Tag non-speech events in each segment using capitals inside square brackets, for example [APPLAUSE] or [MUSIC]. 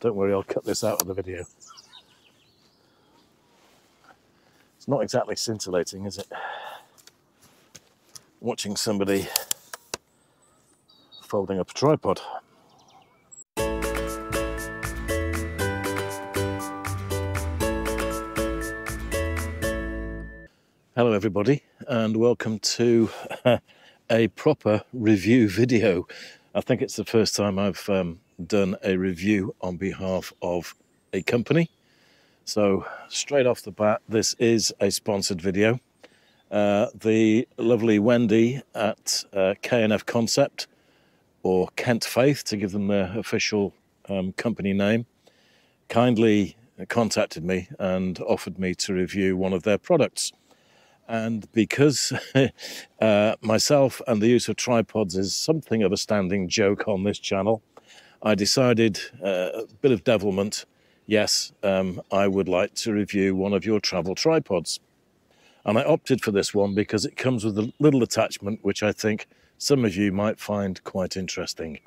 Don't worry, I'll cut this out of the video. It's not exactly scintillating, is it? Watching somebody folding up a tripod. Hello, everybody, and welcome to [LAUGHS] a proper review video. I think it's the first time I've um, done a review on behalf of a company. So, straight off the bat, this is a sponsored video. Uh, the lovely Wendy at uh, K&F Concept, or Kentfaith to give them their official um, company name, kindly contacted me and offered me to review one of their products. And because [LAUGHS] uh, myself and the use of tripods is something of a standing joke on this channel, I decided uh, a bit of devilment. Yes, um, I would like to review one of your travel tripods. And I opted for this one because it comes with a little attachment which I think some of you might find quite interesting.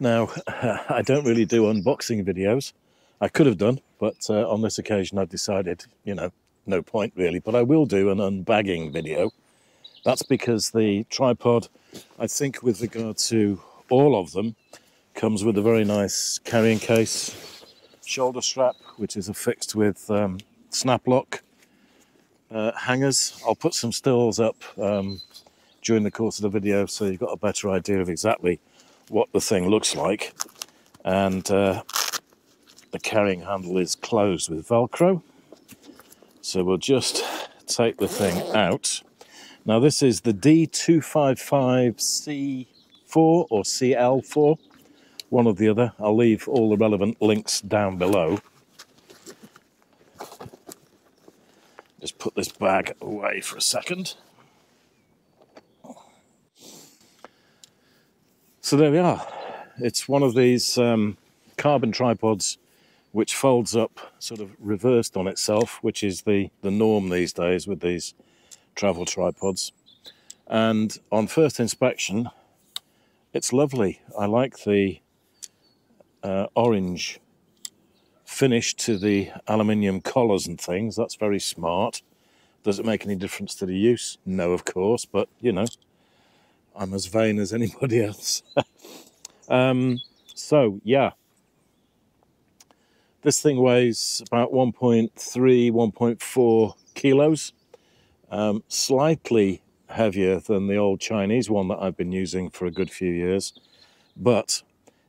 Now, [LAUGHS] I don't really do unboxing videos. I could have done, but uh, on this occasion I decided, you know, no point really, but I will do an unbagging video. That's because the tripod, I think with regard to all of them, comes with a very nice carrying case, shoulder strap, which is affixed with um, snap lock uh, hangers. I'll put some stills up um, during the course of the video so you've got a better idea of exactly what the thing looks like. And uh, the carrying handle is closed with Velcro. So we'll just take the thing out. Now this is the D255C4 or CL4, one or the other. I'll leave all the relevant links down below. Just put this bag away for a second. So there we are. It's one of these um, carbon tripods which folds up sort of reversed on itself, which is the, the norm these days with these travel tripods. And on first inspection, it's lovely. I like the uh, orange finish to the aluminium collars and things. That's very smart. Does it make any difference to the use? No, of course, but you know, I'm as vain as anybody [LAUGHS] else. um, so, yeah, this thing weighs about 1.3, 1.4 kilos, um, slightly heavier than the old Chinese one that I've been using for a good few years, but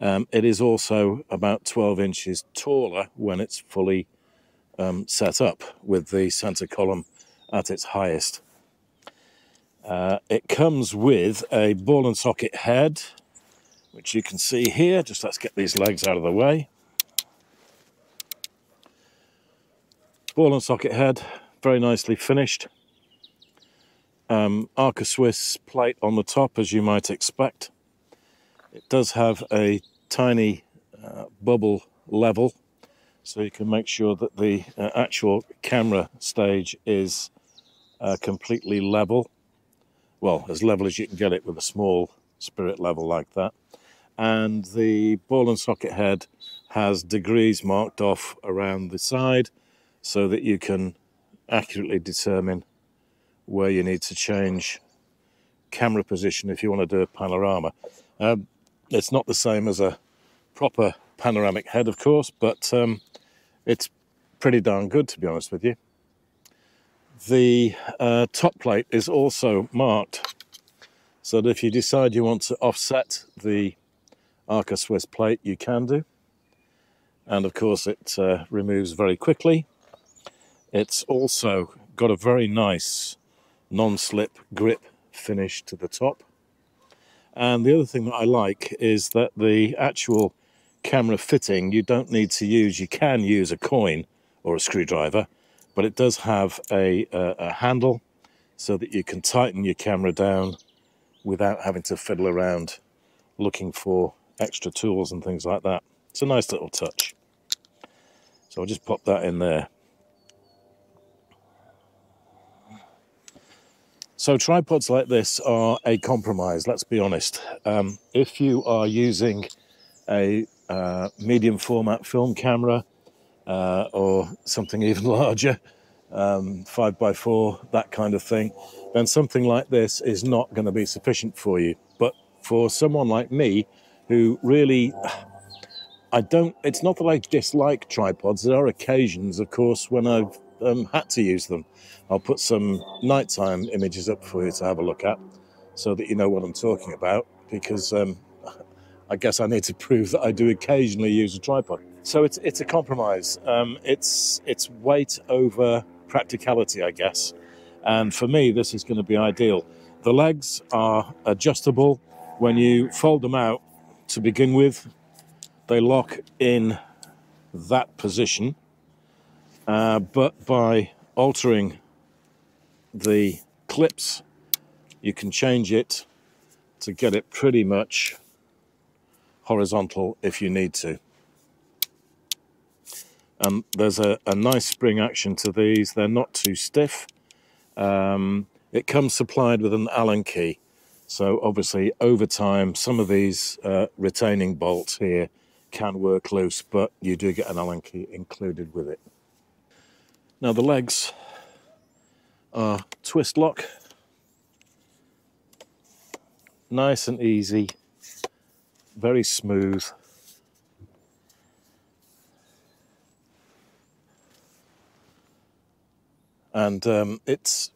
um, it is also about 12 inches taller when it's fully um, set up with the center column at its highest. Uh, it comes with a ball and socket head, which you can see here. Just let's get these legs out of the way. ball and socket head, very nicely finished. Um, Arca Swiss plate on the top, as you might expect. It does have a tiny uh, bubble level, so you can make sure that the uh, actual camera stage is uh, completely level. Well, as level as you can get it with a small spirit level like that. And the ball and socket head has degrees marked off around the side so that you can accurately determine where you need to change camera position if you want to do a panorama. Um, it's not the same as a proper panoramic head, of course, but um, it's pretty darn good, to be honest with you. The uh, top plate is also marked so that if you decide you want to offset the Arca Swiss plate, you can do. And of course, it uh, removes very quickly it's also got a very nice non-slip grip finish to the top. And the other thing that I like is that the actual camera fitting, you don't need to use, you can use a coin or a screwdriver, but it does have a, a, a handle so that you can tighten your camera down without having to fiddle around looking for extra tools and things like that. It's a nice little touch. So I'll just pop that in there. So tripods like this are a compromise, let's be honest. Um, if you are using a uh, medium format film camera uh, or something [LAUGHS] even larger, um, five by four, that kind of thing, then something like this is not going to be sufficient for you. But for someone like me, who really, I don't, it's not that I dislike tripods. There are occasions, of course, when I've um, had to use them. I'll put some nighttime images up for you to have a look at so that you know what I'm talking about because um, [LAUGHS] I guess I need to prove that I do occasionally use a tripod. So it's it's a compromise. Um, it's it's weight over practicality, I guess. And for me, this is going to be ideal. The legs are adjustable. When you fold them out to begin with, they lock in that position. Uh, but by altering the clips, you can change it to get it pretty much horizontal if you need to. And there's a, a nice spring action to these. They're not too stiff. Um, it comes supplied with an Allen key. So obviously over time, some of these uh, retaining bolts here can work loose, but you do get an Allen key included with it. Now the legs are twist lock. Nice and easy very smooth. And um, it's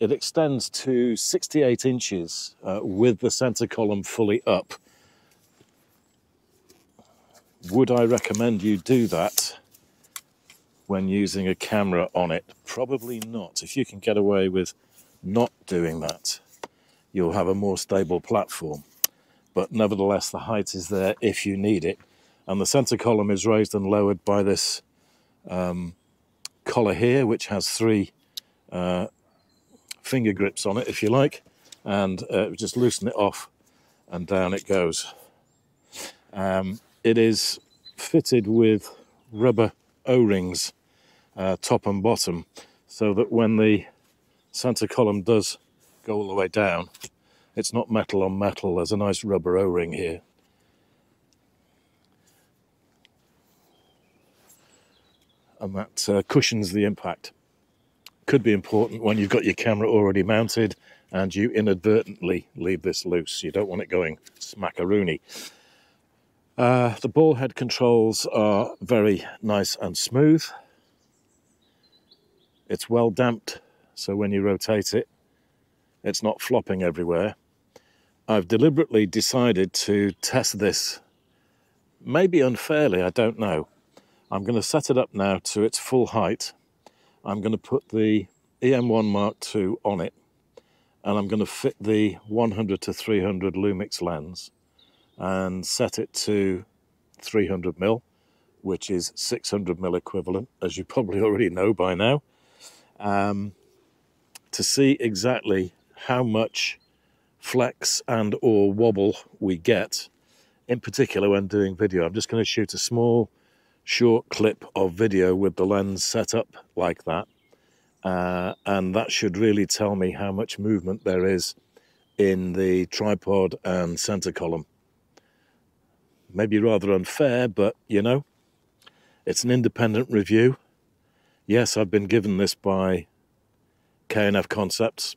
it extends to 68 inches uh, with the center column fully up. Would I recommend you do that when using a camera on it? Probably not. If you can get away with not doing that, you'll have a more stable platform but nevertheless the height is there if you need it. And the center column is raised and lowered by this um, collar here, which has three uh, finger grips on it, if you like, and uh, just loosen it off and down it goes. Um, it is fitted with rubber O-rings, uh, top and bottom, so that when the center column does go all the way down, it's not metal on metal. There's a nice rubber O-ring here. And that uh, cushions the impact. Could be important when you've got your camera already mounted and you inadvertently leave this loose. You don't want it going smackaroony. Uh, the ball head controls are very nice and smooth. It's well damped, so when you rotate it, it's not flopping everywhere. I've deliberately decided to test this, maybe unfairly, I don't know. I'm going to set it up now to its full height. I'm going to put the EM1 Mark II on it, and I'm going to fit the 100 to 300 Lumix lens and set it to 300 mil, which is 600 mil equivalent, as you probably already know by now, um, to see exactly how much flex and or wobble we get, in particular when doing video. I'm just going to shoot a small, short clip of video with the lens set up like that. Uh, and that should really tell me how much movement there is in the tripod and center column. Maybe rather unfair, but you know, it's an independent review. Yes, I've been given this by K&F Concepts,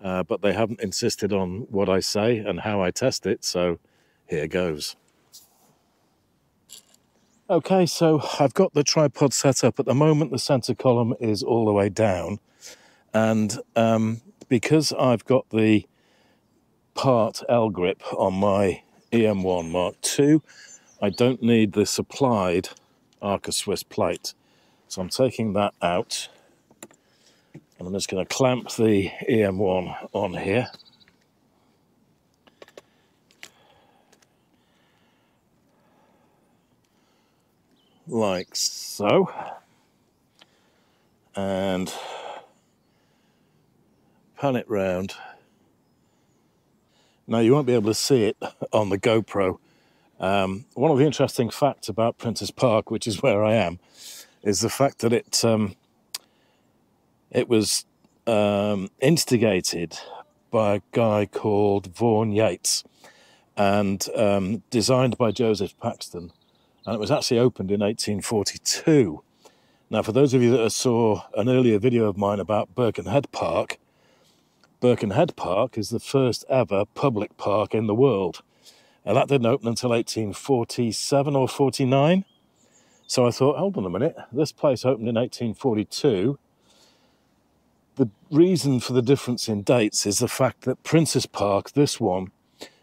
uh, but they haven't insisted on what I say and how I test it, so here goes. Okay, so I've got the tripod set up. At the moment, the center column is all the way down. And um, because I've got the part L grip on my EM1 Mark II, I don't need the supplied Arca Swiss plate. So I'm taking that out and I'm just going to clamp the EM1 on here. Like so. And pan it round. Now you won't be able to see it on the GoPro. Um, one of the interesting facts about Princes Park, which is where I am, is the fact that it um, it was um, instigated by a guy called Vaughan Yates. and um, designed by Joseph Paxton. And it was actually opened in 1842. Now, for those of you that saw an earlier video of mine about Birkenhead Park, Birkenhead Park is the first ever public park in the world. And that didn't open until 1847 or 49. So I thought, hold on a minute, this place opened in 1842. The reason for the difference in dates is the fact that Prince's Park, this one,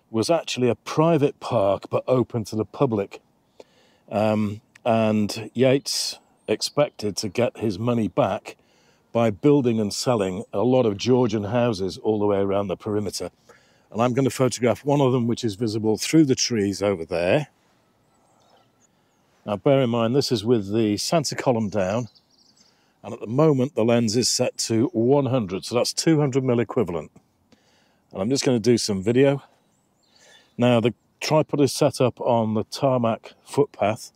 was actually a private park but open to the public. Um, and Yates expected to get his money back by building and selling a lot of Georgian houses all the way around the perimeter. And I'm going to photograph one of them, which is visible through the trees over there. Now, bear in mind, this is with the center column down. And at the moment, the lens is set to 100. So that's 200 mil equivalent. And I'm just going to do some video. Now, the tripod is set up on the tarmac footpath.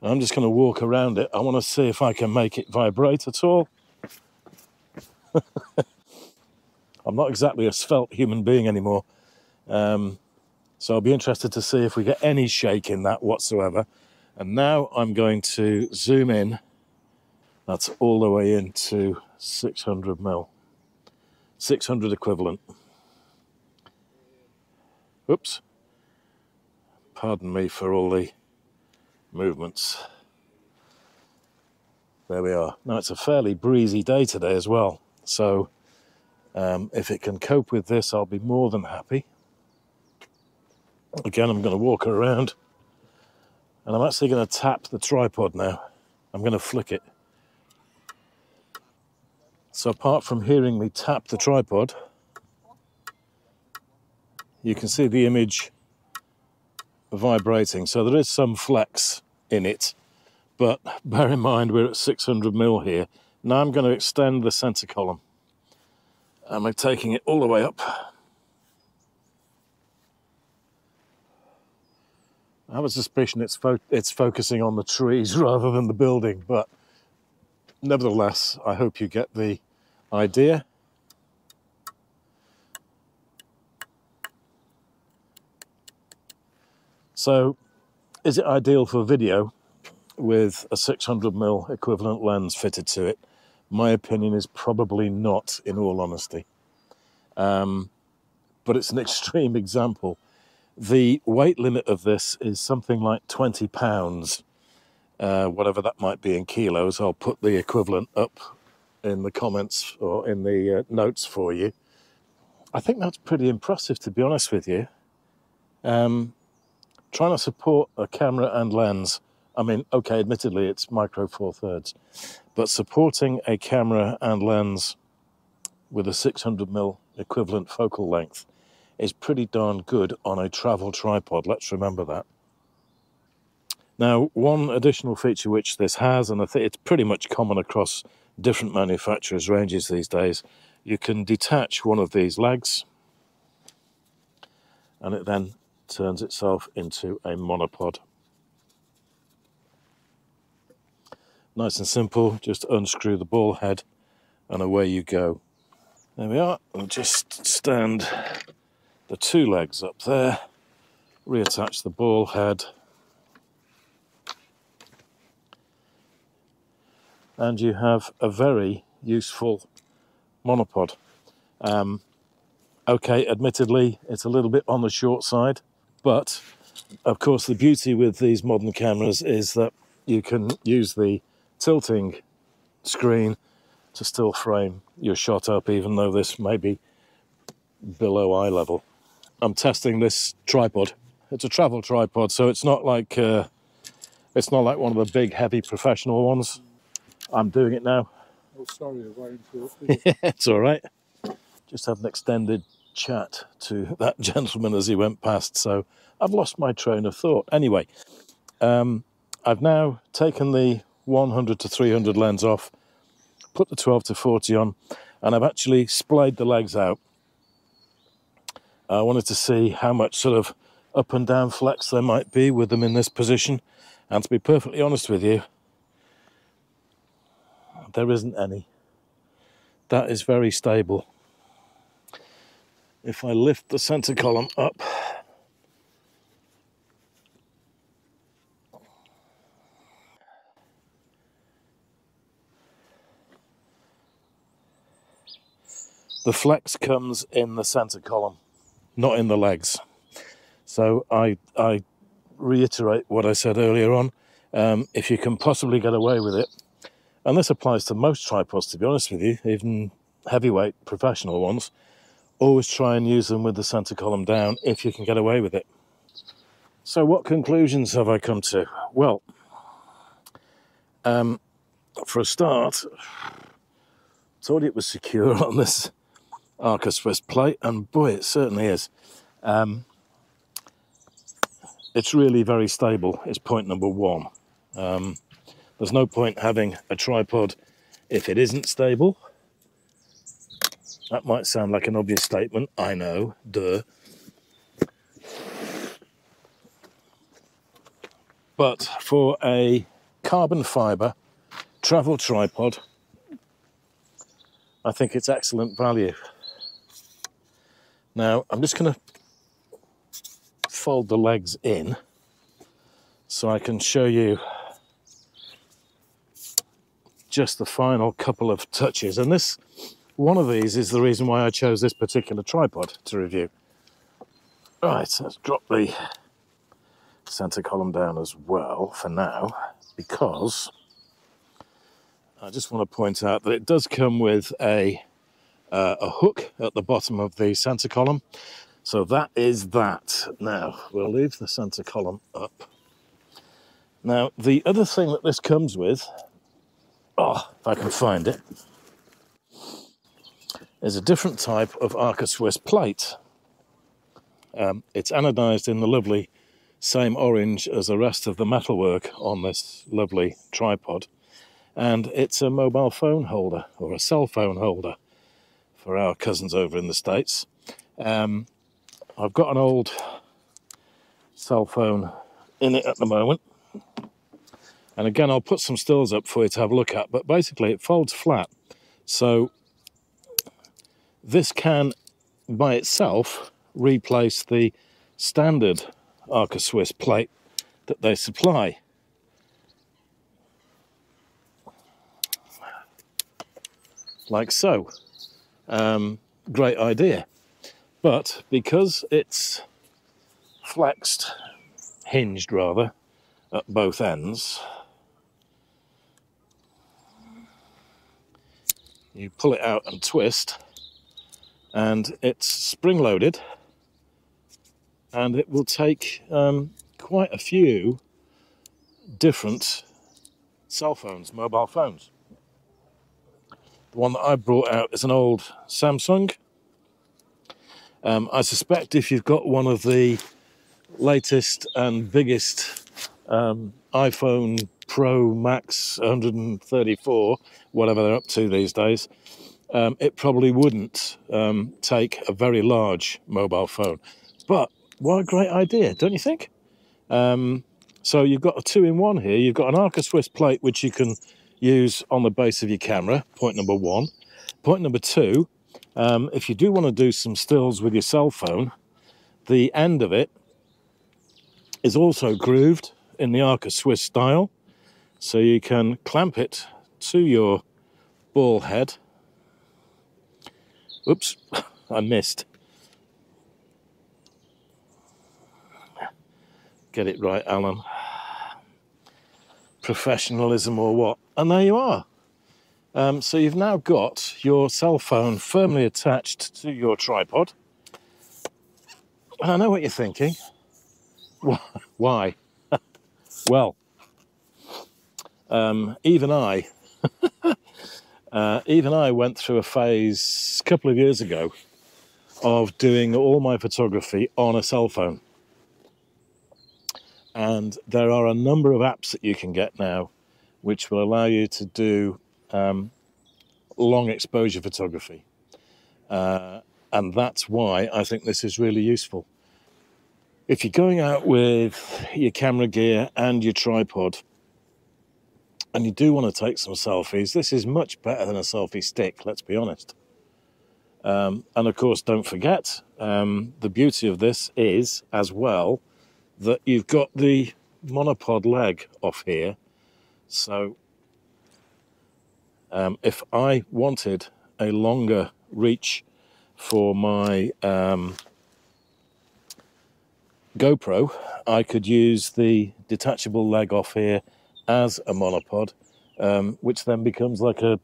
And I'm just going to walk around it. I want to see if I can make it vibrate at all. [LAUGHS] I'm not exactly a svelte human being anymore. Um, so I'll be interested to see if we get any shake in that whatsoever. And now I'm going to zoom in. That's all the way into 600 mil. 600 equivalent. Oops. Pardon me for all the movements. There we are. Now it's a fairly breezy day today as well. So um, if it can cope with this, I'll be more than happy. Again, I'm going to walk around and I'm actually going to tap the tripod now. I'm going to flick it. So apart from hearing me tap the tripod, you can see the image vibrating. So there is some flex in it, but [LAUGHS] bear in mind we're at 600 mil here. Now I'm going to extend the center column. And I'm taking it all the way up. I have a suspicion it's fo it's focusing on the trees [LAUGHS] rather than the building, but nevertheless, I hope you get the idea. So, is it ideal for video with a 600mm equivalent lens fitted to it? My opinion is probably not, in all honesty. Um, but it's an [LAUGHS] extreme example. The weight limit of this is something like 20 pounds, uh, whatever that might be in kilos. I'll put the equivalent up in the comments or in the uh, notes for you. I think that's pretty impressive, to be honest with you. Um, trying to support a camera and lens. I mean, okay, admittedly, it's micro four thirds, but supporting a camera and lens with a 600mm equivalent focal length is pretty darn good on a travel tripod. Let's remember that. Now, one additional feature which this has, and I think it's pretty much common across different manufacturers' ranges these days, you can detach one of these legs and it then turns itself into a monopod. Nice and simple, just unscrew the ball head and away you go. There we are, I'll just stand the two legs up there, reattach the ball head, and you have a very useful monopod. Um, okay, admittedly, it's a little bit on the short side, but of course, the beauty with these modern cameras is that you can use the tilting screen to still frame your shot up, even though this may be below eye level. I'm testing this tripod. It's a travel tripod, so it's not like uh, it's not like one of the big, heavy professional ones. I'm doing it now. Oh, sorry, I [LAUGHS] it's all right. Just had an extended chat to that [LAUGHS] gentleman as he went past, so I've lost my train of thought. Anyway, um, I've now taken the 100 to 300 lens off, put the 12 to 40 on, and I've actually splayed the legs out I wanted to see how much sort of up and down flex there might be with them in this position. And to be perfectly honest with you, there isn't any. That is very stable. If I lift the center column up, the flex comes in the center column not in the legs. So I, I reiterate what I said earlier on. Um, if you can possibly get away with it, and this applies to most tripods, to be honest with you, even heavyweight professional ones, always try and use them with the center column down if you can get away with it. So, what conclusions have I come to? Well, um, for a start, told you it was secure [LAUGHS] on this Arca Swiss plate, and boy, it certainly is. Um, it's really very stable, is point number one. Um, there's no point having a tripod if it isn't stable. That might sound like an obvious statement, I know, duh. But for a carbon fibre travel tripod, I think it's excellent value. Now, I'm just going to fold the legs in so I can show you just the final couple of touches. And this, one of these is the reason why I chose this particular tripod to review. Right, let's drop the center column down as well for now, because I just want to point out that it does come with a, uh, a hook at the bottom of the center column. So that is that. Now, we'll leave the center column up. Now, the other thing that this comes with oh, if I can find it, is a different type of Arca Swiss plate. Um, it's anodized in the lovely same orange as the rest of the metalwork on this lovely tripod. And it's a mobile phone holder or a cell phone holder for our cousins over in the States. Um, I've got an old cell phone in it at the moment and again, I'll put some stills up for you to have a look at, but basically it folds flat. So this can, by itself, replace the standard Arca Swiss plate that they supply. Like so. Um, great idea. But because it's flexed, hinged rather, at both ends, you pull it out and twist and it's spring loaded and it will take um, quite a few different cell phones, mobile phones. The one that I brought out is an old Samsung. Um, I suspect if you've got one of the latest and biggest um, iPhone Pro Max 134, whatever they're up to these days, um, it probably wouldn't um, take a very large mobile phone. But what a great idea, don't you think? Um, so you've got a two in one here. You've got an Arca Swiss plate, which you can use on the base of your camera, point number one. Point number two, um, if you do want to do some stills with your cell phone, the end of it is also grooved in the Arca Swiss style. So you can clamp it to your ball head. Oops, [LAUGHS] I missed. Get it right, Alan. Professionalism or what? And there you are. Um, so you've now got your cell phone firmly attached to your tripod. And I know what you're thinking. [LAUGHS] Why? [LAUGHS] well, um, even I, [LAUGHS] uh, even I went through a phase a couple of years ago of doing all my photography on a cell phone. And there are a number of apps that you can get now which will allow you to do um, long exposure photography. Uh, and that's why I think this is really useful. If you're going out with your camera gear and your tripod, and you do want to take some selfies, this is much better than a selfie stick, let's be honest. Um, and of course, don't forget, um, the beauty of this is as well that you've got the monopod leg off here. So um, if I wanted a longer reach for my um, GoPro, I could use the detachable leg off here as a monopod, um, which then becomes like a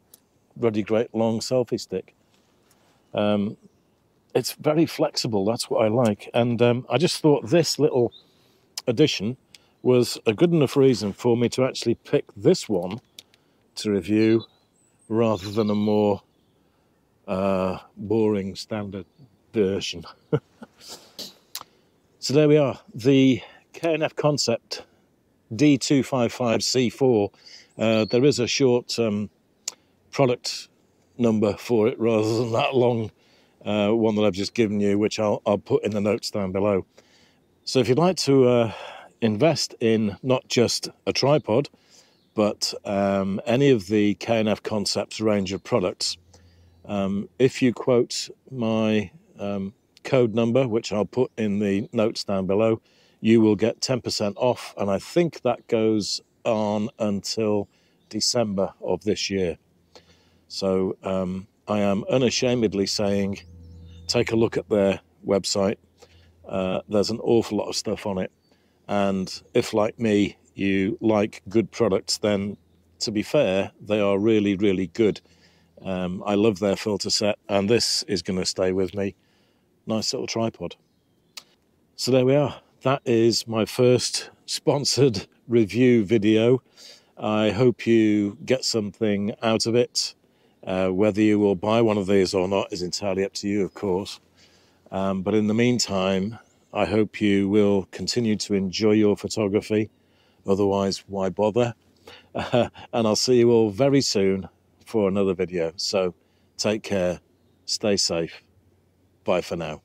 really great long selfie stick. Um, it's very flexible, that's what I like. And um, I just thought this little addition was a good enough reason for me to actually pick this one to review rather than a more uh, boring standard version. [LAUGHS] so there we are, the K&F Concept D255C4. Uh, there is a short um, product number for it rather than that long uh, one that I've just given you, which I'll, I'll put in the notes down below. So if you'd like to uh, invest in not just a tripod, but um, any of the K&F Concepts range of products, um, if you quote my um, code number, which I'll put in the notes down below, you will get 10% off. And I think that goes on until December of this year. So um, I am unashamedly saying take a look at their website. Uh, there's an awful lot of stuff on it. And if, like me, you like good products, then to be fair, they are really, really good. Um, I love their filter set, and this is going to stay with me. Nice little tripod. So there we are. That is my first [LAUGHS] sponsored review video. I hope you get something out of it. Uh, whether you will buy one of these or not is entirely up to you, of course. Um, but in the meantime, I hope you will continue to enjoy your photography. Otherwise, why bother? Uh, [LAUGHS] and I'll see you all very soon for another video. So take care, stay safe. Bye for now.